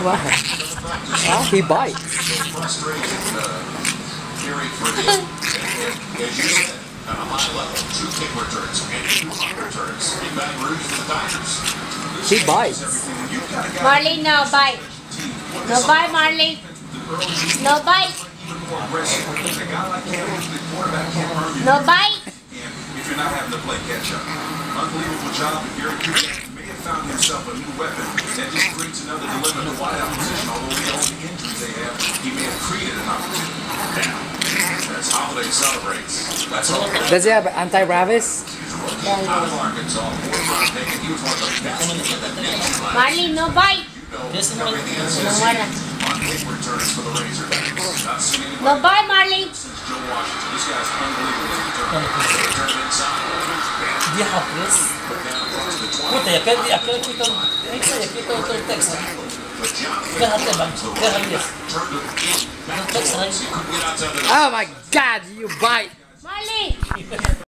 Wow. Ah, he bites. As at a high level, two kick returns and two punt returns. In Baton Rouge for the Tigers. He bites. Marley, no bite. No bite, Marley. No bite. No bite. If you're not having to play catch up. Unbelievable job. And Gary Kubiak may have found himself a new weapon that just creates another dilemma to wideout position. Although with all the injuries they have, he may have created an opportunity. Now, as Holliday celebrates, that's all. Does he have anti-rabies? Arkansas, fourth round pick, and he was one of the best in the nation last Marley, no bite. Yes, naman. No wala. on kick returns for the Razorbacks. Not seen anybody No bite, Marley. since Joe Washington. This guy's unbelievable. Return, return inside. Di hapis. Puta, ya kan ya kan kita ya kan kita itu teks. Kan hati bang. Kan habis. Teks. Oh my god, you bite! Marley.